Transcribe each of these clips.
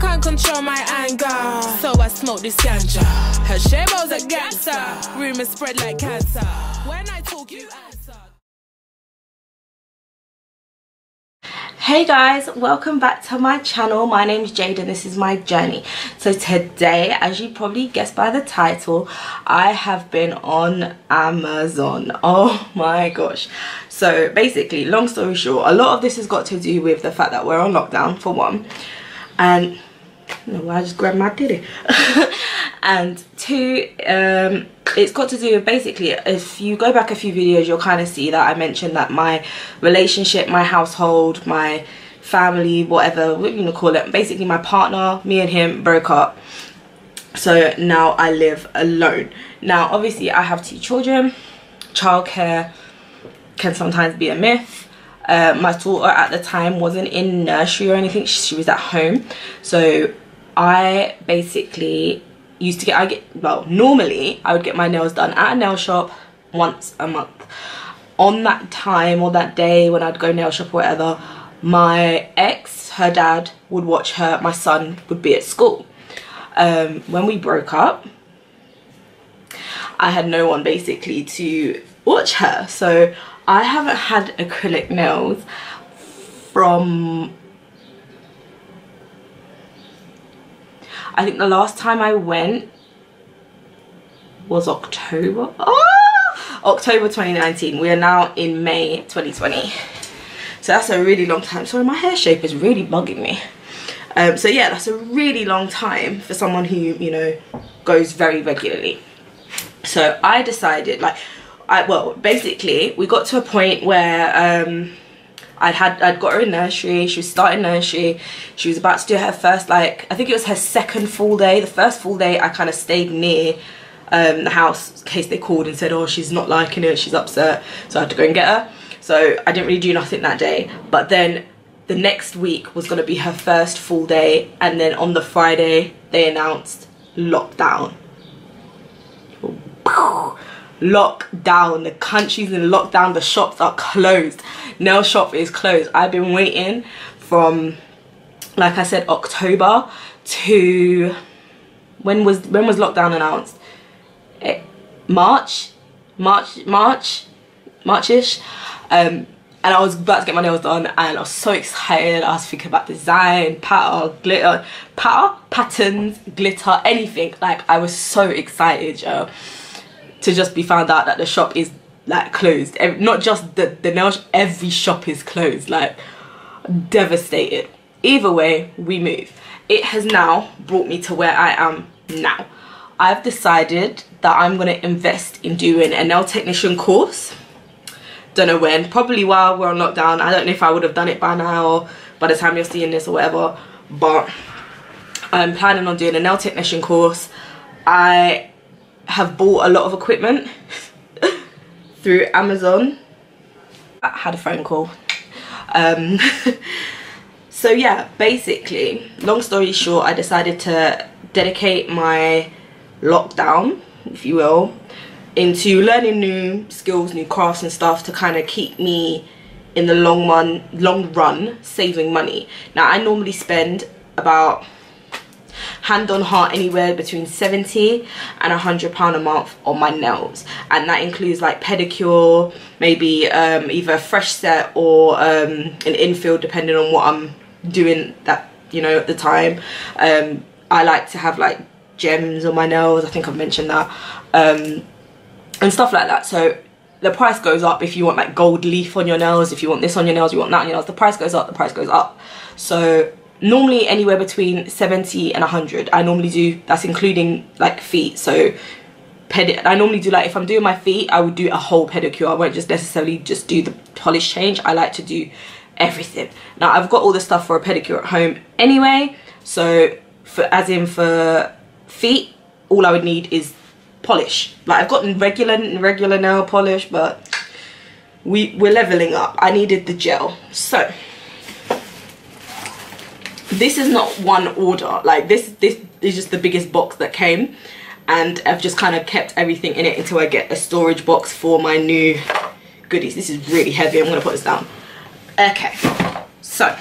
can't control my anger. So I smoke this ganja. Her shabo's a gangster. Rumors spread like cancer. When I talk, you. Hey guys, welcome back to my channel. My name is Jade and this is my journey. So today, as you probably guessed by the title, I have been on Amazon. Oh my gosh. So basically, long story short, a lot of this has got to do with the fact that we're on lockdown for one. And no, I just grabbed my titty. and two, um, it's got to do with basically if you go back a few videos you'll kind of see that I mentioned that my relationship, my household, my family, whatever, what you want to call it, basically my partner, me and him broke up. So now I live alone. Now obviously I have two children, childcare can sometimes be a myth. Uh, my daughter at the time wasn't in nursery or anything, she was at home. So I basically used to get I get well normally I would get my nails done at a nail shop once a month. On that time or that day when I'd go nail shop or whatever my ex her dad would watch her my son would be at school. Um, when we broke up I had no one basically to watch her. So I haven't had acrylic nails from I think the last time I went was October. Oh! October 2019. We are now in May 2020. So that's a really long time. Sorry, my hair shape is really bugging me. Um, so yeah, that's a really long time for someone who, you know, goes very regularly. So I decided, like, I well, basically, we got to a point where um, I'd had I'd got her in nursery. She was starting nursery. She was about to do her first like I think it was her second full day. The first full day I kind of stayed near um, the house in case they called and said, "Oh, she's not liking it. She's upset." So I had to go and get her. So I didn't really do nothing that day. But then the next week was going to be her first full day, and then on the Friday they announced lockdown lockdown the country's in lockdown. The shops are closed. Nail shop is closed. I've been waiting from like i said october to when was when was lockdown announced? It, march? March march? Marchish? Um and I was about to get my nails done and I was so excited. I was thinking about design, pattern, glitter, pattern, patterns, glitter, anything. Like I was so excited, yo to just be found out that the shop is like closed. Not just the the nail every shop is closed like devastated. Either way we move. It has now brought me to where i am now. I've decided that i'm going to invest in doing a nail technician course. Don't know when. Probably while we're on lockdown. I don't know if i would have done it by now or by the time you're seeing this or whatever but i'm planning on doing a nail technician course. I have bought a lot of equipment through Amazon. I had a phone call. Um, so yeah, basically, long story short, I decided to dedicate my lockdown, if you will, into learning new skills, new crafts and stuff to kind of keep me in the long run, long run saving money. Now I normally spend about hand on heart anywhere between 70 and 100 pound a month on my nails. And that includes like pedicure maybe um, either a fresh set or um, an infill depending on what I'm doing that you know at the time. Um, I like to have like gems on my nails I think I've mentioned that um, and stuff like that. So the price goes up if you want like gold leaf on your nails if you want this on your nails you want that on your nails the price goes up the price goes up. So normally anywhere between 70 and 100 i normally do that's including like feet so pedi i normally do like if i'm doing my feet i would do a whole pedicure. I won't just necessarily just do the polish change. I like to do everything. Now i've got all the stuff for a pedicure at home anyway so for as in for feet all i would need is polish. Like i've gotten regular regular nail polish but we we're leveling up. I needed the gel. So this is not one order like this this is just the biggest box that came and I've just kind of kept everything in it until I get a storage box for my new goodies this is really heavy I'm gonna put this down okay so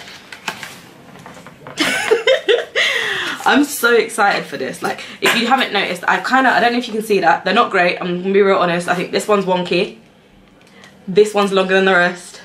I'm so excited for this. Like, if you haven't noticed, I kind of, I don't know if you can see that. They're not great. I'm gonna be real honest. I think this one's wonky. This one's longer than the rest.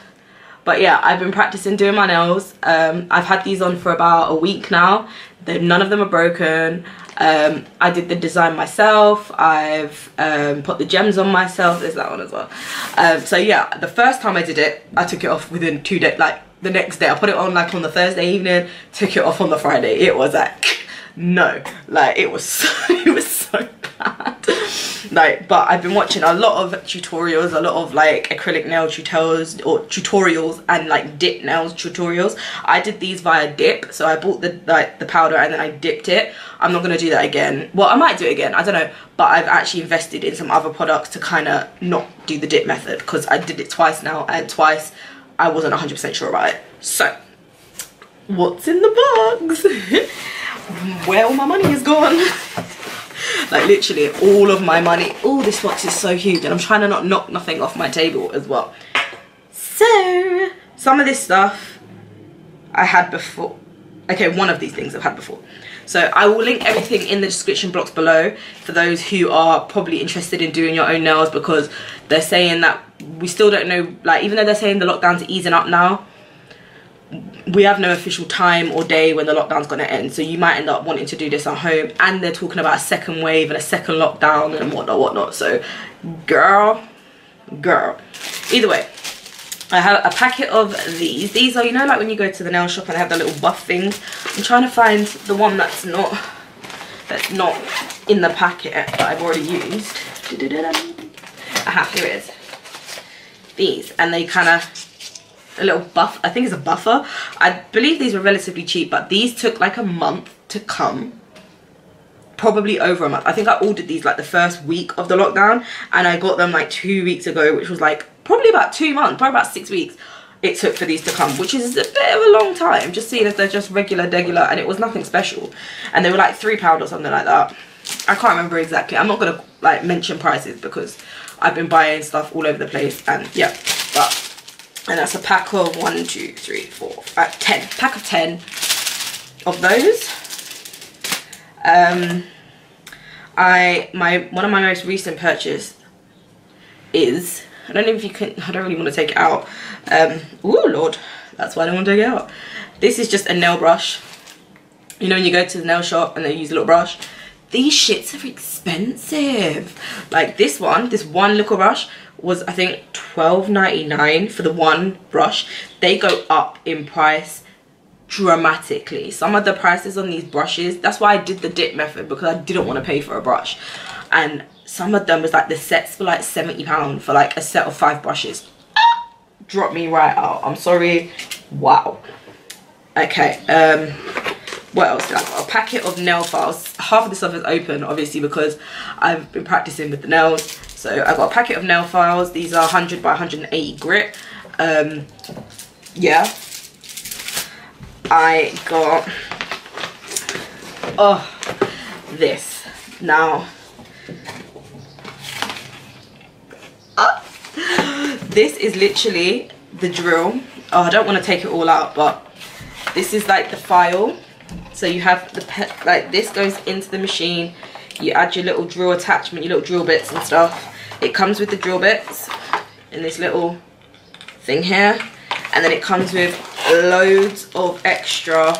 But yeah, I've been practicing doing my nails. Um, I've had these on for about a week now. They're, none of them are broken. Um, I did the design myself. I've um, put the gems on myself. There's that one as well. Um, so yeah, the first time I did it, I took it off within two days. Like the next day, I put it on like on the Thursday evening. Took it off on the Friday. It was like no, like it was so, it was so bad. Like but i've been watching a lot of tutorials a lot of like acrylic nail tutorials or tutorials and like dip nails tutorials. I did these via dip so i bought the like the powder and then i dipped it. I'm not gonna do that again. Well i might do it again i don't know but i've actually invested in some other products to kind of not do the dip method because i did it twice now and twice i wasn't 100 percent sure about it. So what's in the box where all my money is gone. Like literally all of my money. Oh this box is so huge and i'm trying to not knock nothing off my table as well. So some of this stuff i had before. Okay one of these things i've had before. So i will link everything in the description box below for those who are probably interested in doing your own nails because they're saying that we still don't know like even though they're saying the lockdowns easing up now we have no official time or day when the lockdown's going to end so you might end up wanting to do this at home and they're talking about a second wave and a second lockdown and whatnot whatnot so girl girl. Either way I have a packet of these. These are you know like when you go to the nail shop and they have the little buff things I'm trying to find the one that's not that's not in the packet that I've already used. Aha here it is. These and they kind of a little buff i think it's a buffer. I believe these were relatively cheap but these took like a month to come. Probably over a month. I think i ordered these like the first week of the lockdown and i got them like two weeks ago which was like probably about two months probably about six weeks it took for these to come which is a bit of a long time just seeing as they're just regular regular and it was nothing special. And they were like three pound or something like that. I can't remember exactly. I'm not gonna like mention prices because i've been buying stuff all over the place and yeah but and that's a pack of one two three four five ten. Pack of 10 of those. Um i my one of my most recent purchase is i don't know if you can i don't really want to take it out. Um oh lord that's why i don't want to take it out. This is just a nail brush. You know when you go to the nail shop and they use a little brush these shits are expensive. Like this one this one little brush was I think 12.99 for the one brush. They go up in price dramatically. Some of the prices on these brushes, that's why I did the dip method because I didn't want to pay for a brush. And some of them was like the sets for like 70 pound for like a set of five brushes. Drop me right out. I'm sorry. Wow. Okay. Um what else did I got? A packet of nail files. Half of the stuff is open obviously because I've been practicing with the nails so I've got a packet of nail files. These are 100 by 180 grit. Um, yeah. I got oh this now. Uh, this is literally the drill. Oh, I don't want to take it all out, but this is like the file. So you have the pet like this goes into the machine. You add your little drill attachment, your little drill bits and stuff it comes with the drill bits in this little thing here. And then it comes with loads of extra,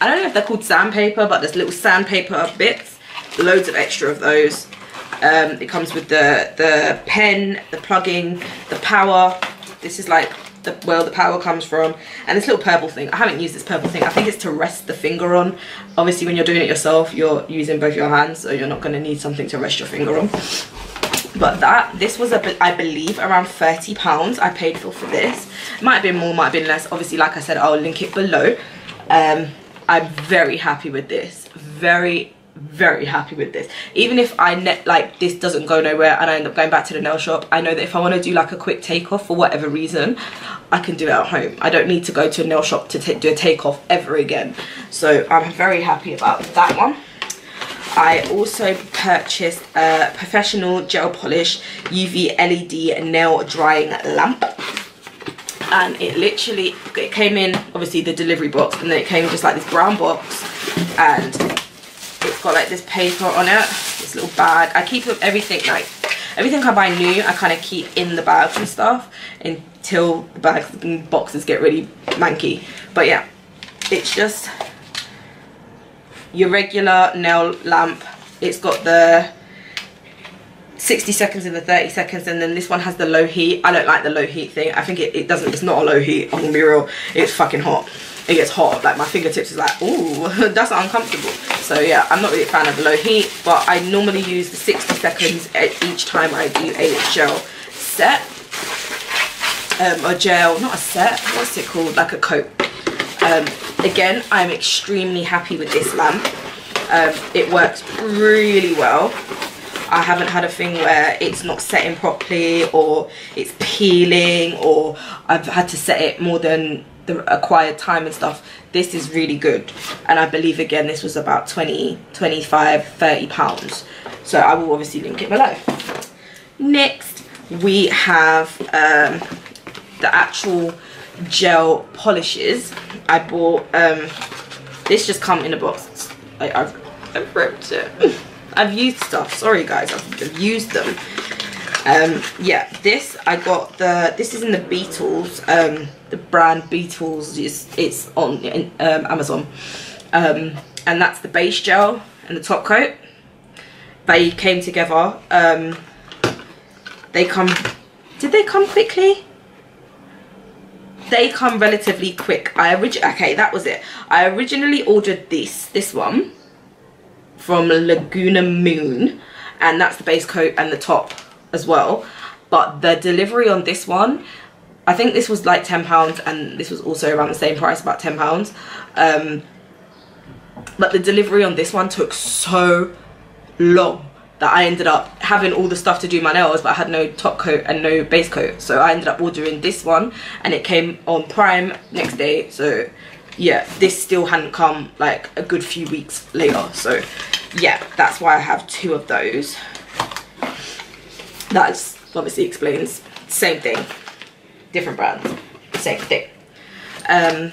I don't know if they're called sandpaper, but there's little sandpaper bits. Loads of extra of those. Um, it comes with the, the pen, the plugging, the power. This is like the, where the power comes from. And this little purple thing, I haven't used this purple thing. I think it's to rest the finger on. Obviously when you're doing it yourself, you're using both your hands, so you're not gonna need something to rest your finger on but that this was a i believe around 30 pounds i paid for for this. Might have been more might have been less. Obviously like i said i'll link it below. Um i'm very happy with this. Very very happy with this. Even if i net like this doesn't go nowhere and i end up going back to the nail shop i know that if i want to do like a quick takeoff for whatever reason i can do it at home. I don't need to go to a nail shop to take do a takeoff ever again. So i'm very happy about that one I also purchased a professional gel polish UV LED nail drying lamp. And it literally it came in obviously the delivery box and then it came just like this brown box. And it's got like this paper on it this little bag. I keep everything like everything i buy new i kind of keep in the bags and stuff until the bags and boxes get really manky. But yeah it's just your regular nail lamp. It's got the 60 seconds and the 30 seconds and then this one has the low heat. I don't like the low heat thing. I think it, it doesn't it's not a low heat i'm gonna be real. It's fucking hot. It gets hot. Like my fingertips is like oh that's uncomfortable. So yeah i'm not really a fan of the low heat but i normally use the 60 seconds each time i do a gel set. Um a gel not a set what's it called? Like a coat. Um again i'm extremely happy with this lamp. Um it works really well. I haven't had a thing where it's not setting properly or it's peeling or I've had to set it more than the acquired time and stuff. This is really good. And I believe again this was about 20 25 30 pounds. So I will obviously link it below. Next we have um, the actual gel polishes I bought um, this just come in a box I, I've, I've ripped it I've used stuff. Sorry guys, I've, I've used them. Um, yeah, this I got the. This is in the Beetles. Um, the brand Beetles is it's on um, Amazon, um, and that's the base gel and the top coat. They came together. Um, they come. Did they come quickly? They come relatively quick. I orig okay, that was it. I originally ordered this, this one from Laguna Moon and that's the base coat and the top as well but the delivery on this one I think this was like £10 and this was also around the same price about £10 um, but the delivery on this one took so long that I ended up having all the stuff to do my nails but I had no top coat and no base coat. So I ended up ordering this one and it came on prime next day. So yeah this still hadn't come like a good few weeks later. So yeah that's why i have two of those. That's obviously explains same thing. Different brands same thing. Um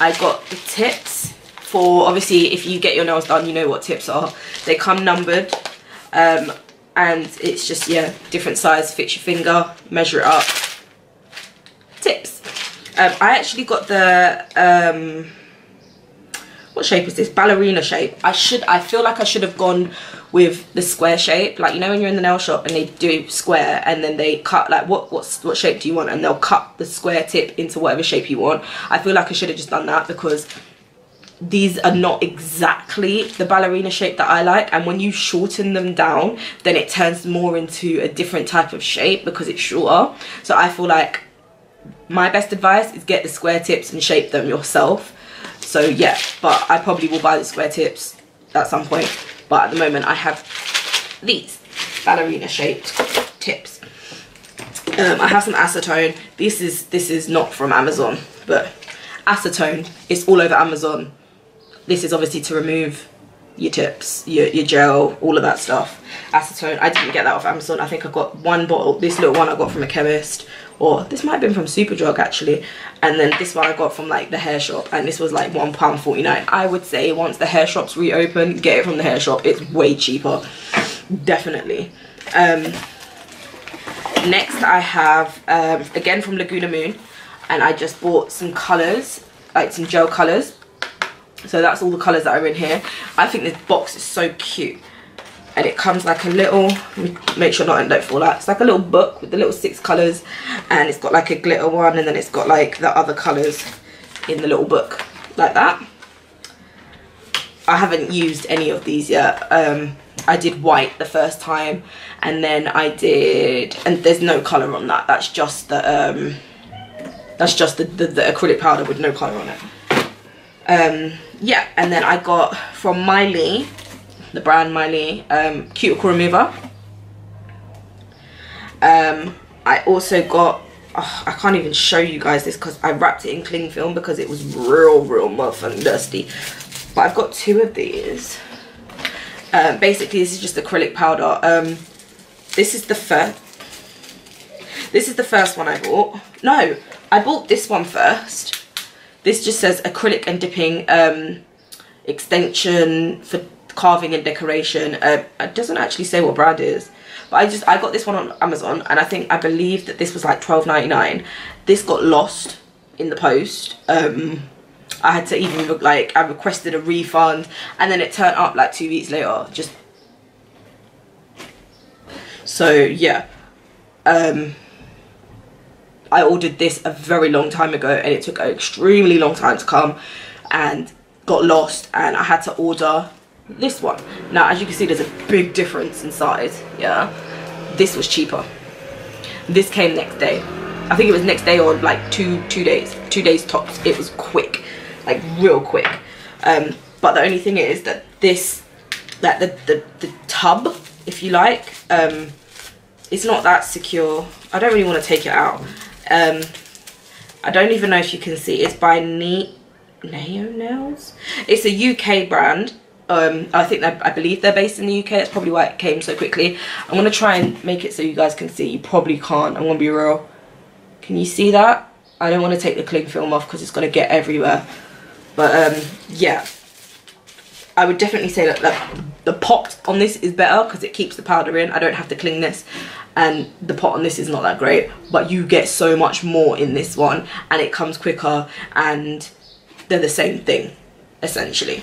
i got the tips for obviously if you get your nails done you know what tips are they come numbered um and it's just yeah different size fits your finger measure it up tips um, I actually got the, um, what shape is this? Ballerina shape. I should, I feel like I should have gone with the square shape. Like, you know when you're in the nail shop and they do square and then they cut, like, what, what's, what shape do you want? And they'll cut the square tip into whatever shape you want. I feel like I should have just done that because these are not exactly the ballerina shape that I like and when you shorten them down then it turns more into a different type of shape because it's shorter. So I feel like my best advice is get the square tips and shape them yourself. So yeah but i probably will buy the square tips at some point but at the moment i have these ballerina shaped tips. Um, i have some acetone. This is this is not from amazon but acetone it's all over amazon this is obviously to remove your tips your, your gel all of that stuff. Acetone i didn't get that off amazon. I think i got one bottle this little one i got from a chemist or this might have been from Superdrug actually. And then this one I got from like the hair shop and this was like £1.49 I would say once the hair shops reopen get it from the hair shop. It's way cheaper. Definitely. Um, next I have um, again from Laguna Moon and I just bought some colours like some gel colours so that's all the colours that are in here. I think this box is so cute. And it comes like a little make sure not don't fall out. It's like a little book with the little six colors and it's got like a glitter one and then it's got like the other colors in the little book like that. I haven't used any of these yet. Um i did white the first time and then i did and there's no color on that. That's just the um that's just the, the, the acrylic powder with no color on it um yeah and then i got from miley the brand Miley um, cuticle remover. Um, I also got, oh, I can't even show you guys this because I wrapped it in cling film because it was real, real and dusty. But I've got two of these. Um, basically, this is just acrylic powder. Um, this is the first. This is the first one I bought. No, I bought this one first. This just says acrylic and dipping um, extension for carving and decoration. Uh, it doesn't actually say what brand is. but I just I got this one on Amazon and I think I believe that this was like 12.99 this got lost in the post. Um I had to even look like I requested a refund and then it turned up like two weeks later just. So yeah. Um I ordered this a very long time ago and it took an extremely long time to come and got lost and I had to order this one. Now as you can see there's a big difference in size yeah? This was cheaper. This came next day. I think it was next day or like two two days two days tops. It was quick like real quick. Um but the only thing is that this that the, the the tub if you like um it's not that secure. I don't really want to take it out um I don't even know if you can see it's by Ne Neo Nails it's a UK brand. Um i think i believe they're based in the uk that's probably why it came so quickly. I'm gonna try and make it so you guys can see. You probably can't i'm gonna be real. Can you see that? I don't want to take the cling film off because it's gonna get everywhere. But um yeah i would definitely say that, that the pot on this is better because it keeps the powder in. I don't have to cling this. And the pot on this is not that great but you get so much more in this one and it comes quicker and they're the same thing essentially.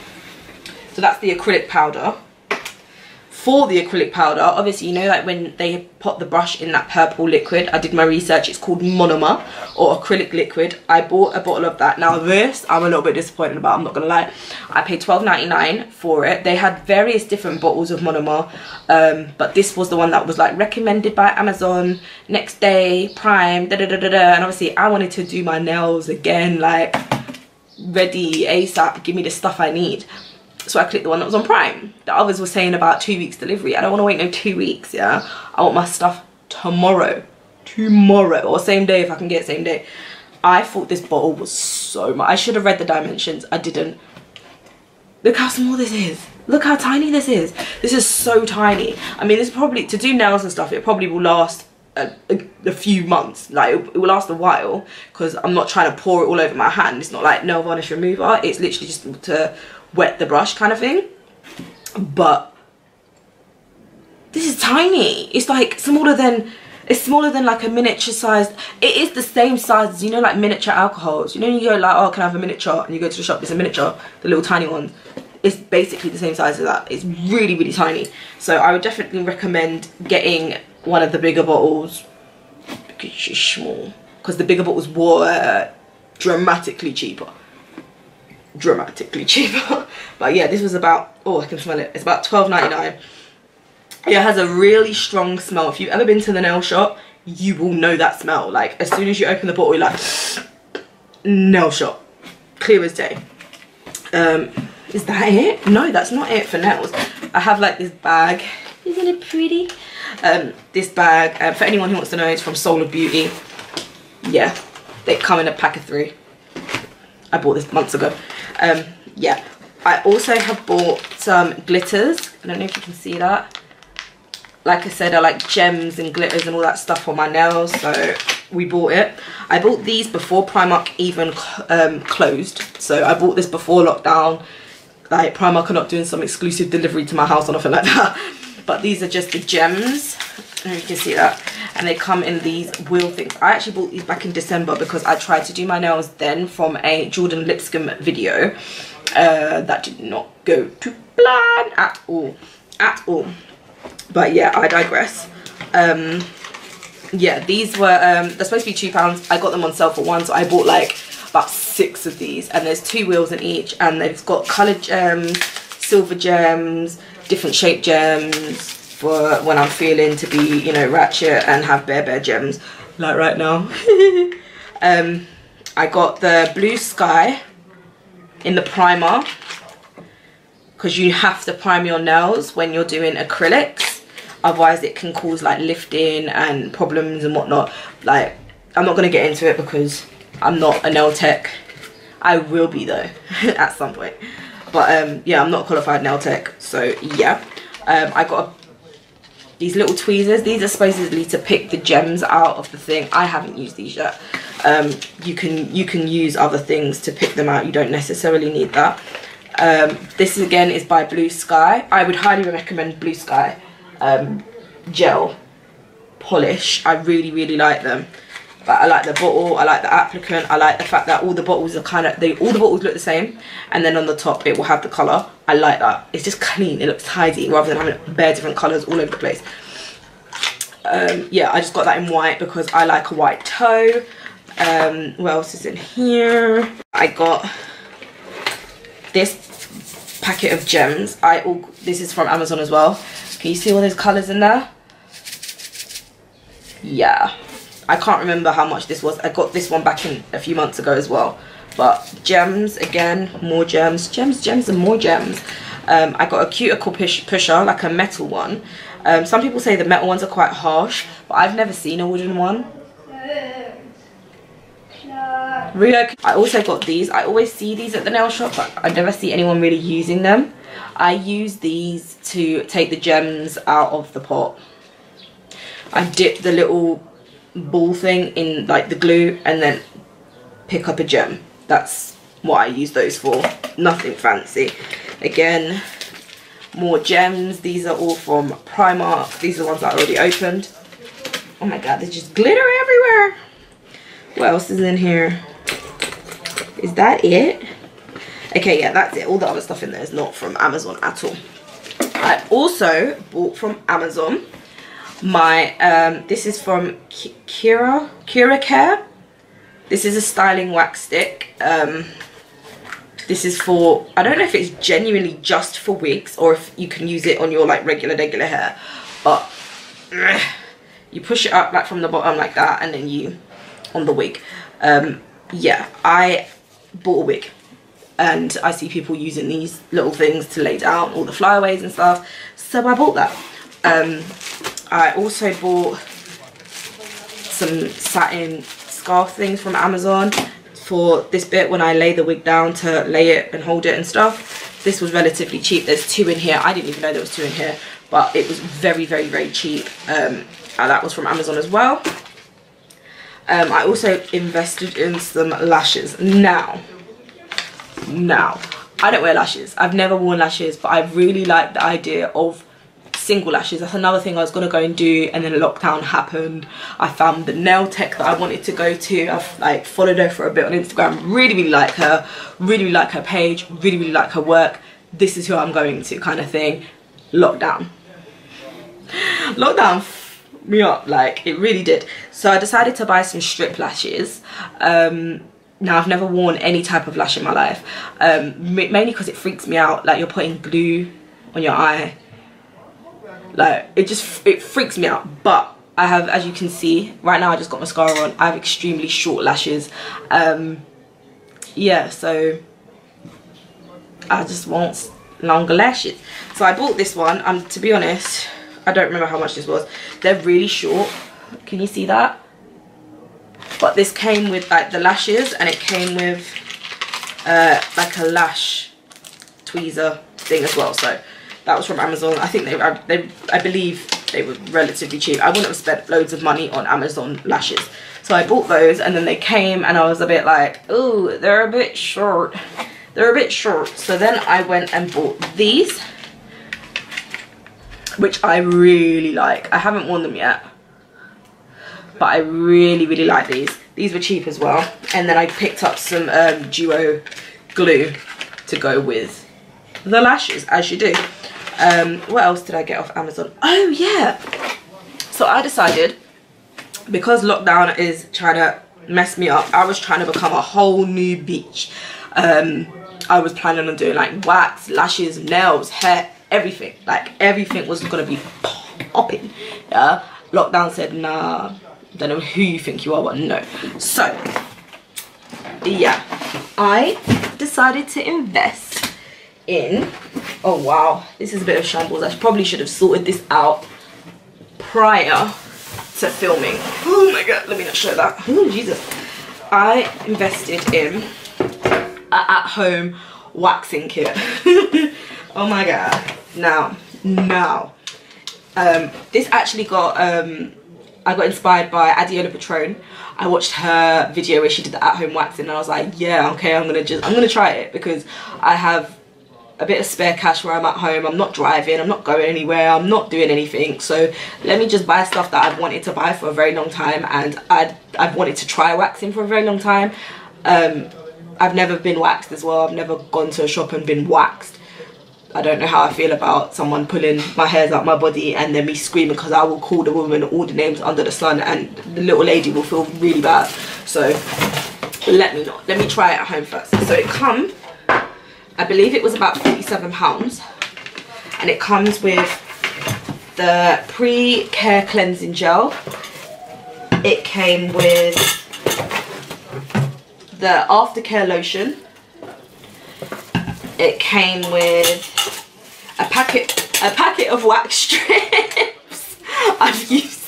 So that's the acrylic powder. For the acrylic powder, obviously, you know, like when they put the brush in that purple liquid, I did my research, it's called monomer or acrylic liquid. I bought a bottle of that. Now this, I'm a little bit disappointed about, I'm not gonna lie. I paid $12.99 for it. They had various different bottles of monomer, um, but this was the one that was like recommended by Amazon, next day, Prime, da da da da da. And obviously I wanted to do my nails again, like ready ASAP, give me the stuff I need so I clicked the one that was on Prime. The others were saying about two weeks delivery. I don't want to wait no two weeks, yeah? I want my stuff tomorrow. Tomorrow. Or same day if I can get same day. I thought this bottle was so much. I should have read the dimensions. I didn't. Look how small this is. Look how tiny this is. This is so tiny. I mean, this probably, to do nails and stuff, it probably will last a, a, a, few months like it, it, will last a while because I'm not trying to pour it all over my hand it's not like nail varnish remover it's literally just to wet the brush kind of thing. But this is tiny. It's like smaller than it's smaller than like a miniature sized it is the same size as you know like miniature alcohols. You know you go like oh can I have a miniature? And you go to the shop it's a miniature the little tiny one. It's basically the same size as that. It's really really tiny. So I would definitely recommend getting one of the bigger bottles because she's small. Because the bigger bottles were dramatically cheaper dramatically cheaper. But yeah this was about oh i can smell it. It's about 12.99 it has a really strong smell. If you've ever been to the nail shop you will know that smell. Like as soon as you open the bottle you're like nail shop. Clear as day. Um is that it? No that's not it for nails. I have like this bag. Isn't it pretty? Um this bag uh, for anyone who wants to know it's from soul of beauty. Yeah they come in a pack of three i bought this months ago. Um yeah. I also have bought some glitters. I don't know if you can see that. Like i said i like gems and glitters and all that stuff on my nails so we bought it. I bought these before primark even um, closed. So i bought this before lockdown. Like primark are not doing some exclusive delivery to my house or nothing like that. But these are just the gems and you can see that. And they come in these wheel things. I actually bought these back in december because i tried to do my nails then from a jordan lipscombe video uh, that did not go to plan at all at all. But yeah i digress. Um yeah these were um they're supposed to be two pounds. I got them on sale for one so i bought like about six of these. And there's two wheels in each and they've got colored gems silver gems different shaped gems for when I'm feeling to be, you know, ratchet and have bare bare gems like right now. um, I got the blue sky in the primer because you have to prime your nails when you're doing acrylics otherwise it can cause like lifting and problems and whatnot. Like I'm not going to get into it because I'm not a nail tech. I will be though at some point. But um yeah I'm not qualified nail tech so yeah. Um I got a these little tweezers. These are supposedly to pick the gems out of the thing. I haven't used these yet. Um, you can you can use other things to pick them out. You don't necessarily need that. Um, this again is by blue sky. I would highly recommend blue sky um, gel polish. I really really like them but I like the bottle, I like the applicant, I like the fact that all the bottles are kind of, they all the bottles look the same and then on the top it will have the colour. I like that. It's just clean, it looks tidy rather than having bare different colours all over the place. Um, yeah, I just got that in white because I like a white toe. Um, what else is in here? I got this packet of gems. I all, This is from Amazon as well. Can you see all those colours in there? Yeah I can't remember how much this was. I got this one back in a few months ago as well. But gems, again, more gems. Gems, gems and more gems. Um, I got a cuticle push pusher, like a metal one. Um, some people say the metal ones are quite harsh, but I've never seen a wooden one. I also got these. I always see these at the nail shop, but I never see anyone really using them. I use these to take the gems out of the pot. I dip the little ball thing in like the glue and then pick up a gem. That's what I use those for. Nothing fancy. Again more gems. These are all from Primark. These are the ones I already opened. Oh my god there's just glitter everywhere. What else is in here? Is that it? Okay yeah that's it. All the other stuff in there is not from Amazon at all. I also bought from Amazon my um, this is from Kira Kira Care. This is a styling wax stick. Um, this is for I don't know if it's genuinely just for wigs or if you can use it on your like regular regular hair but you push it up like from the bottom like that and then you on the wig. Um, yeah I bought a wig and I see people using these little things to lay down all the flyaways and stuff so I bought that. Um, I also bought some satin scarf things from Amazon for this bit when I lay the wig down to lay it and hold it and stuff. This was relatively cheap. There's two in here. I didn't even know there was two in here, but it was very, very, very cheap. Um, and that was from Amazon as well. Um, I also invested in some lashes. Now, now, I don't wear lashes. I've never worn lashes, but I really like the idea of single lashes. That's another thing I was gonna go and do and then lockdown happened. I found the nail tech that I wanted to go to. I've like followed her for a bit on Instagram. Really really like her. Really really like her page. Really really like her work. This is who I'm going to kind of thing. Lockdown. Lockdown me up like it really did. So I decided to buy some strip lashes. Um now I've never worn any type of lash in my life. Um, mainly because it freaks me out like you're putting glue on your eye like it just it freaks me out. But I have as you can see right now I just got mascara on. I have extremely short lashes. Um yeah so I just want longer lashes. So I bought this one. Um to be honest I don't remember how much this was. They're really short. Can you see that? But this came with like the lashes and it came with uh like a lash tweezer thing as well so that was from Amazon. I think they, I, they, I believe they were relatively cheap. I wouldn't have spent loads of money on Amazon lashes. So I bought those and then they came and I was a bit like, oh, they're a bit short. They're a bit short. So then I went and bought these, which I really like. I haven't worn them yet, but I really, really like these. These were cheap as well. And then I picked up some um, duo glue to go with the lashes, as you do. Um, what else did I get off Amazon? Oh yeah. So I decided because lockdown is trying to mess me up, I was trying to become a whole new beach. Um, I was planning on doing like wax, lashes, nails, hair, everything. Like everything was gonna be popping. Yeah. Lockdown said, nah, don't know who you think you are, but no. So yeah, I decided to invest in. Oh wow. This is a bit of shambles. I probably should have sorted this out prior to filming. Oh my god. Let me not show that. Oh jesus. I invested in at-home waxing kit. Oh my god. Now now um this actually got um I got inspired by Adeola Patronne. I watched her video where she did the at-home waxing and I was like, yeah, okay, I'm gonna just, I'm gonna try it because I have a bit of spare cash where I'm at home. I'm not driving, I'm not going anywhere, I'm not doing anything. So let me just buy stuff that I've wanted to buy for a very long time and I'd, I've wanted to try waxing for a very long time. Um, I've never been waxed as well. I've never gone to a shop and been waxed. I don't know how I feel about someone pulling my hairs out my body and then me screaming because I will call the woman all the names under the sun and the little lady will feel really bad. So let me not. Let me try it at home first. So it comes, I believe it was about £47 and it comes with the pre-care cleansing gel. It came with the aftercare lotion. It came with a packet a packet of wax strips. I've used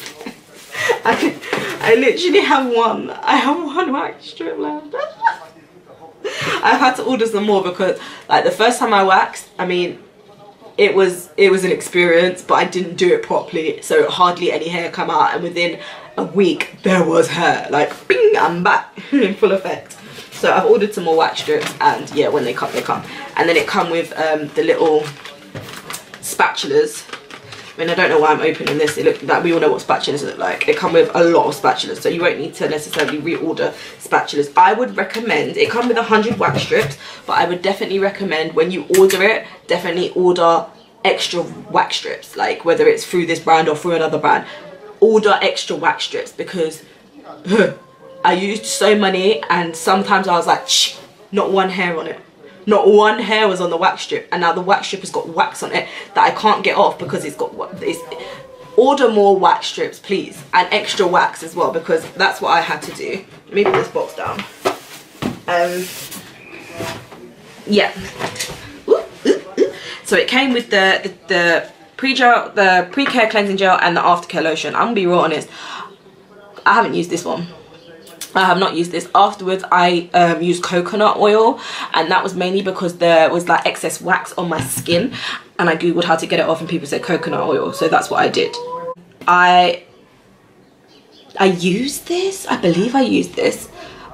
I, I literally have one. I have one wax strip left I've had to order some more because like the first time I waxed I mean it was it was an experience but I didn't do it properly so hardly any hair come out and within a week there was hair like bing I'm back in full effect so I've ordered some more wax strips and yeah, when they come, they come. And then it come with um, the little spatulas. I mean, I don't know why I'm opening this. It look like we all know what spatulas look like. It come with a lot of spatulas, so you won't need to necessarily reorder spatulas. I would recommend, it come with 100 wax strips, but I would definitely recommend when you order it, definitely order extra wax strips, like whether it's through this brand or through another brand. Order extra wax strips because I used so many and sometimes I was like, not one hair on it. Not one hair was on the wax strip and now the wax strip has got wax on it that I can't get off because it's got it's order more wax strips please and extra wax as well because that's what I had to do. Let me put this box down. Um yeah. So it came with the the, the pre-gel, the pre-care cleansing gel and the aftercare lotion. I'm gonna be real honest. I haven't used this one I have not used this. Afterwards I um, used coconut oil and that was mainly because there was like excess wax on my skin and I googled how to get it off and people said coconut oil so that's what I did. I I used this. I believe I used this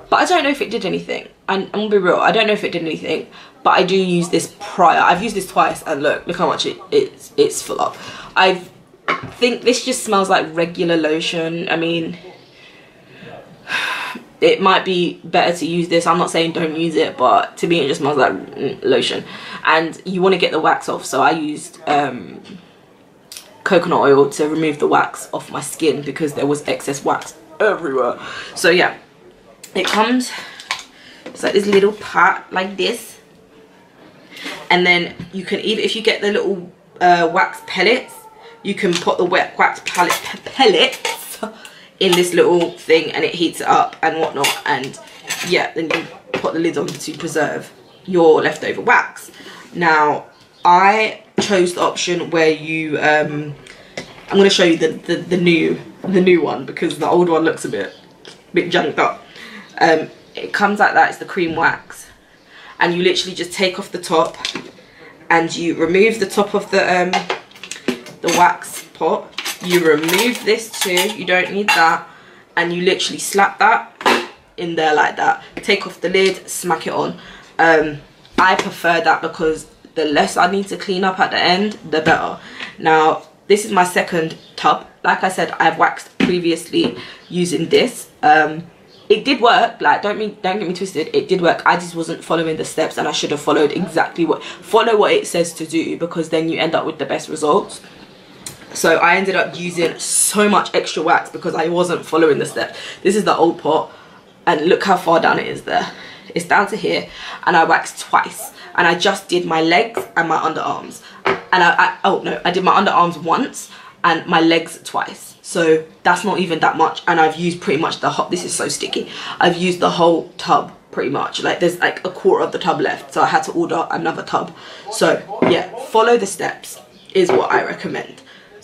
but I don't know if it did anything. I'm, I'm gonna be real I don't know if it did anything but I do use this prior. I've used this twice and look look how much it, it's it's full of I think this just smells like regular lotion. I mean it might be better to use this. I'm not saying don't use it but to me it just smells like lotion. And you want to get the wax off so i used um, coconut oil to remove the wax off my skin because there was excess wax everywhere. So yeah it comes it's like this little pot like this. And then you can either if you get the little uh, wax pellets you can put the wet wax pellet pellets in this little thing and it heats it up and whatnot and yeah then you put the lid on to preserve your leftover wax. Now I chose the option where you um I'm going to show you the, the, the new the new one because the old one looks a bit bit junked up. Um it comes like that it's the cream wax. And you literally just take off the top and you remove the top of the um the wax pot you remove this too you don't need that and you literally slap that in there like that. Take off the lid smack it on. Um, i prefer that because the less i need to clean up at the end the better. Now this is my second tub. Like i said i've waxed previously using this. Um, it did work like don't me don't get me twisted it did work. I just wasn't following the steps and i should have followed exactly what follow what it says to do because then you end up with the best results so I ended up using so much extra wax because I wasn't following the steps. This is the old pot and look how far down it is there. It's down to here and I waxed twice and I just did my legs and my underarms. And I, I oh no I did my underarms once and my legs twice. So that's not even that much and I've used pretty much the hot this is so sticky. I've used the whole tub pretty much. Like there's like a quarter of the tub left so I had to order another tub. So yeah follow the steps is what I recommend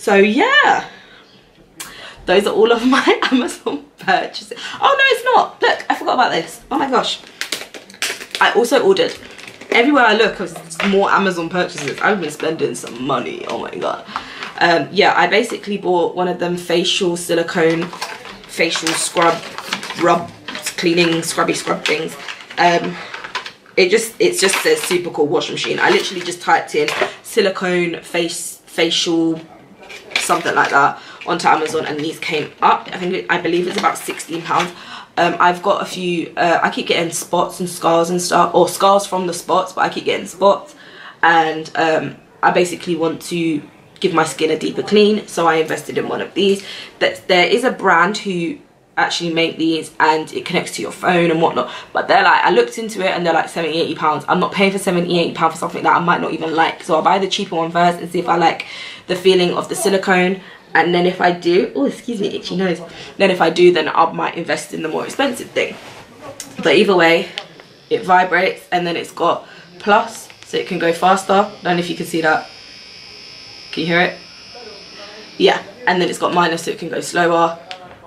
so yeah. Those are all of my amazon purchases. Oh no it's not. Look i forgot about this. Oh my gosh. I also ordered. Everywhere i look more amazon purchases. I've been spending some money. Oh my god. Um, yeah I basically bought one of them facial silicone facial scrub rub cleaning scrubby scrub things. Um, it just it just says super cool washing machine. I literally just typed in silicone face facial something like that onto Amazon and these came up. I think I believe it's about 16 pounds. Um, I've got a few uh, I keep getting spots and scars and stuff or scars from the spots but I keep getting spots. And um, I basically want to give my skin a deeper clean so I invested in one of these. That there is a brand who actually make these and it connects to your phone and whatnot but they're like I looked into it and they're like 70 80 pounds. I'm not paying for 70 80 pounds for something that I might not even like so I'll buy the cheaper one first and see if I like the feeling of the silicone. And then if I do oh excuse me itchy nose. Then if I do then I might invest in the more expensive thing. But either way it vibrates and then it's got plus so it can go faster. Don't know if you can see that. Can you hear it? Yeah and then it's got minus so it can go slower.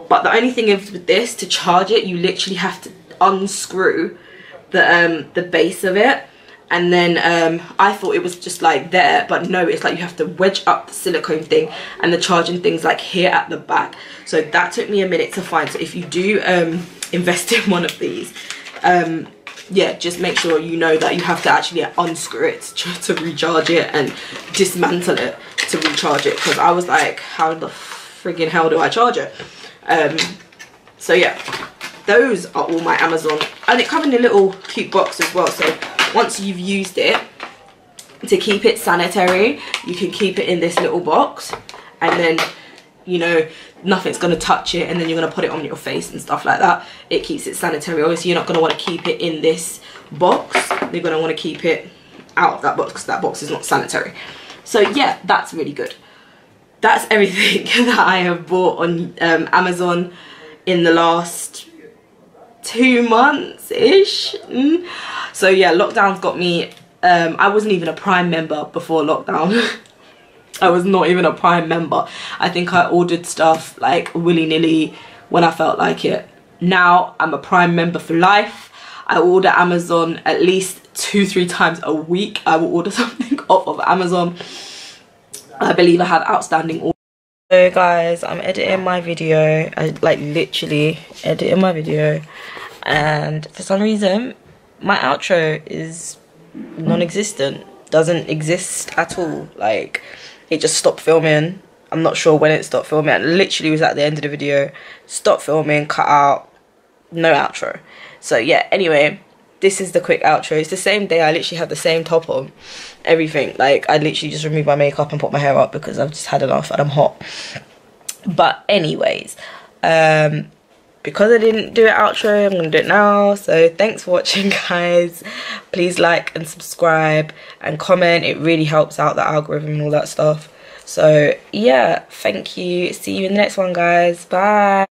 But the only thing is with this to charge it you literally have to unscrew the um the base of it and then um, I thought it was just like there but no it's like you have to wedge up the silicone thing and the charging things like here at the back. So that took me a minute to find. So if you do um, invest in one of these um, yeah just make sure you know that you have to actually unscrew it to, to recharge it and dismantle it to recharge it. Because I was like how the friggin hell do I charge it? Um, so yeah those are all my Amazon. And it comes in a little cute box as well so once you've used it to keep it sanitary you can keep it in this little box and then you know nothing's going to touch it and then you're going to put it on your face and stuff like that. It keeps it sanitary. Obviously you're not going to want to keep it in this box. You're going to want to keep it out of that box because that box is not sanitary. So yeah that's really good. That's everything that I have bought on um, Amazon in the last two months ish mm. so yeah lockdown's got me um, I wasn't even a prime member before lockdown. I was not even a prime member. I think I ordered stuff like willy-nilly when I felt like it. Now I'm a prime member for life. I order Amazon at least two three times a week. I will order something off of Amazon. I believe I have outstanding orders so guys i'm editing my video. I like literally editing my video and for some reason my outro is non-existent. Doesn't exist at all. Like it just stopped filming. I'm not sure when it stopped filming. It literally was at the end of the video. Stopped filming cut out. No outro. So yeah anyway this is the quick outro. It's the same day i literally have the same top on. Everything. Like i literally just removed my makeup and put my hair up because i've just had enough and i'm hot. But anyways um because I didn't do it outro, I'm going to do it now. So thanks for watching, guys. Please like and subscribe and comment. It really helps out the algorithm and all that stuff. So yeah, thank you. See you in the next one, guys. Bye.